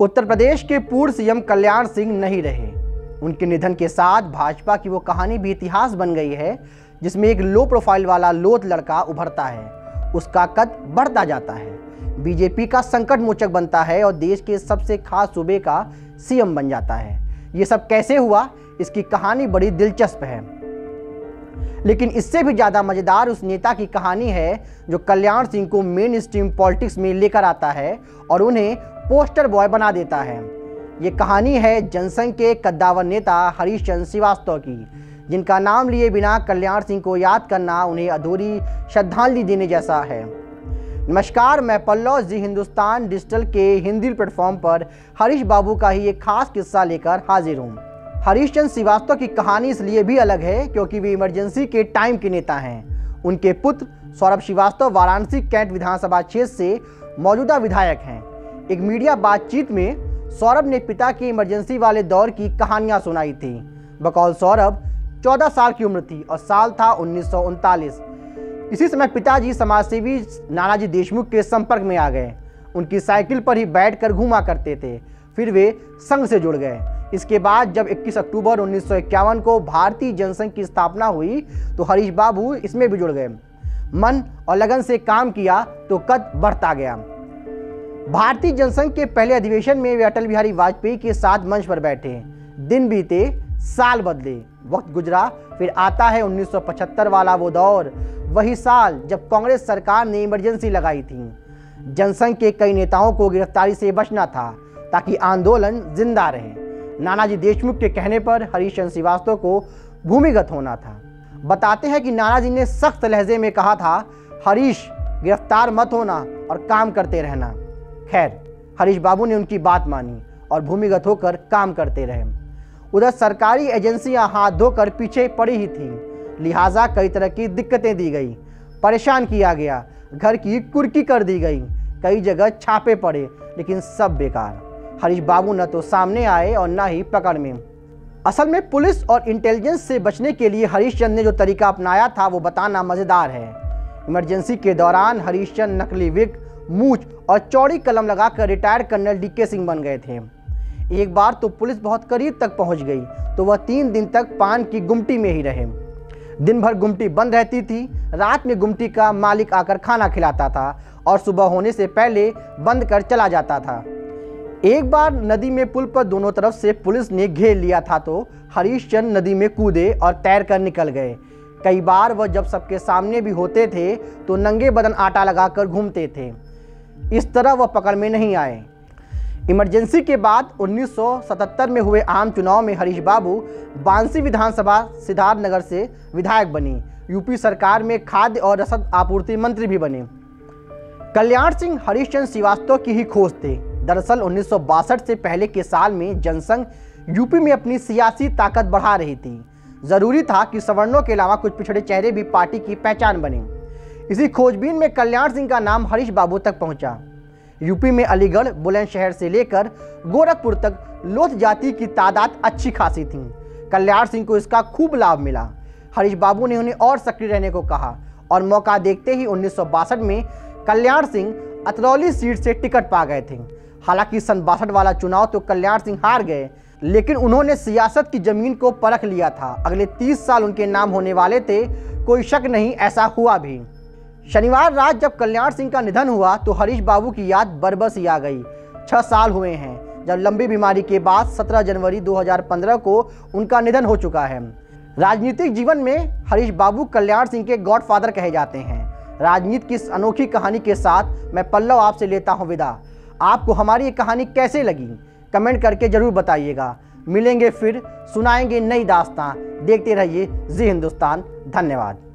उत्तर प्रदेश के पूर्व सीएम कल्याण सिंह नहीं रहे। उनके निधन के साथ भाजपा की वो कहानी भी इतिहास बन गई है, जिसमें एक लो प्रोफ़ाइल वाला लोथ लड़का उभरता है। उसका कद बढ़ता जाता है। बीजेपी का संकट मोचक बनता है और देश के सबसे खास सूबे का सीएम बन जाता है। ये सब कैसे हुआ? इसकी कहानी बड़ी दिलचस्प है। लेकिन इससे भी ज़्यादा मज़ेदार उस नेता की कहानी है, जो कल्याण सिंह को मेन स्ट्रीम पॉलिटिक्स में लेकर आता है और उन्हें पोस्टर बॉय बना देता है। ये कहानी है जनसंघ के कद्दावर नेता हरीश चंद्र श्रीवास्तव की, जिनका नाम लिए बिना कल्याण सिंह को याद करना उन्हें अधूरी श्रद्धांजलि देने जैसा है। नमस्कार, मैं पल्लव, जी हिंदुस्तान डिजिटल के हिंदी प्लेटफॉर्म पर हरीश बाबू का ही एक खास किस्सा लेकर हाजिर हूँ। हरीश चंद्र श्रीवास्तव की कहानी इसलिए भी अलग है क्योंकि वे इमरजेंसी के टाइम के नेता हैं। उनके पुत्र सौरभ श्रीवास्तव वाराणसी कैंट विधानसभा क्षेत्र से मौजूदा विधायक हैं। एक मीडिया बातचीत में सौरभ ने पिता की इमरजेंसी वाले दौर की कहानियाँ सुनाई थी। बकौल सौरभ 14 साल की उम्र थी और साल था उन्नीस सौ उनतालीस। इसी समय पिताजी, समाजसेवी नानाजी देशमुख के संपर्क में आ गए। उनकी साइकिल पर ही बैठकर घूमा करते थे। फिर वे संघ से जुड़ गए। इसके बाद जब 21 अक्टूबर उन्नीस सौ इक्यावन को भारतीय जनसंघ की स्थापना हुई तो हरीश बाबू इसमें भी जुड़ गए। मन और लगन से काम किया तो कद बढ़ता गया। भारतीय जनसंघ के पहले अधिवेशन में वे अटल बिहारी वाजपेयी के साथ मंच पर बैठे दिन बीते, साल बदले। वक्त गुजरा, फिर आता है 1975 वाला वो दौर। वही साल जब कांग्रेस सरकार ने इमरजेंसी लगाई थी। जनसंघ के कई नेताओं को गिरफ्तारी से बचना था, ताकि आंदोलन ज़िंदा रहे। नानाजी देशमुख के कहने पर हरीशचंद्र श्रीवास्तव को भूमिगत होना था। बताते हैं कि नानाजी ने सख्त लहजे में कहा था, हरीश, गिरफ़्तार मत होना और काम करते रहना। खैर, हरीश बाबू ने उनकी बात मानी और भूमिगत होकर काम करते रहे। उधर सरकारी एजेंसियाँ हाथ धोकर पीछे पड़ी ही थी। लिहाजा कई तरह की दिक्कतें दी गई। परेशान किया गया। घर की कुर्की कर दी गई। कई जगह छापे पड़े, लेकिन सब बेकार। हरीश बाबू न तो सामने आए और न ही पकड़ में। असल में पुलिस और इंटेलिजेंस से बचने के लिए हरीश चंद ने जो तरीका अपनाया था, वो बताना मज़ेदार है। इमरजेंसी के दौरान हरीश चंद नकली विग मूछ और चौड़ी कलम लगाकर रिटायर्ड कर्नल डी सिंह बन गए थे। एक बार तो पुलिस बहुत करीब तक पहुँच गई तो वह तीन दिन तक पान की गुमटी में ही रहे। दिन भर गुमटी बंद रहती थी, रात में गुमटी का मालिक आकर खाना खिलाता था और सुबह होने से पहले बंद कर चला जाता था। एक बार नदी में पुल पर दोनों तरफ़ से पुलिस ने घेर लिया था तो हरीश चंद नदी में कूदे और तैर कर निकल गए। कई बार वह जब सबके सामने भी होते थे तो नंगे बदन आटा लगाकर घूमते थे। इस तरह वह पकड़ में नहीं आए। इमरजेंसी के बाद 1977 में हुए आम चुनाव में हरीश बाबू बांसी विधानसभा सिद्धार्थनगर से विधायक बने। यूपी सरकार में खाद्य और रसद आपूर्ति मंत्री भी बने। कल्याण सिंह हरीश चंद श्रीवास्तव की ही खोज थे। दरअसल उन्नीस सौ बासठ से पहले के साल में जनसंघ यूपी में अपनी सियासी ताकत बढ़ा रही थी। ज़रूरी था कि सवर्णों के अलावा कुछ पिछड़े चेहरे भी पार्टी की पहचान बने। इसी खोजबीन में कल्याण सिंह का नाम हरीश बाबू तक पहुँचा। यूपी में अलीगढ़, बुलंदशहर से लेकर गोरखपुर तक लोथ जाति की तादाद अच्छी खासी थी। कल्याण सिंह को इसका खूब लाभ मिला। हरीश बाबू ने उन्हें और सक्रिय रहने को कहा और मौका देखते ही उन्नीस सौ बासठ में कल्याण सिंह अतरौली सीट से टिकट पा गए थे। हालाँकि सन बासठ वाला चुनाव तो कल्याण सिंह हार गए, लेकिन उन्होंने सियासत की ज़मीन को परख लिया था। अगले तीस साल उनके नाम होने वाले थे, कोई शक नहीं, ऐसा हुआ भी। शनिवार रात जब कल्याण सिंह का निधन हुआ तो हरीश बाबू की याद बरबस ही आ गई। छह साल हुए हैं, जब लंबी बीमारी के बाद 17 जनवरी 2015 को उनका निधन हो चुका है। राजनीतिक जीवन में हरीश बाबू कल्याण सिंह के गॉडफादर कहे जाते हैं। राजनीति की इस अनोखी कहानी के साथ मैं पल्लव आपसे लेता हूँ विदा। आपको हमारी ये कहानी कैसे लगी? कमेंट करके ज़रूर बताइएगा। मिलेंगे फिर, सुनाएँगे नई दास्तां। देखते रहिए जी हिंदुस्तान। धन्यवाद।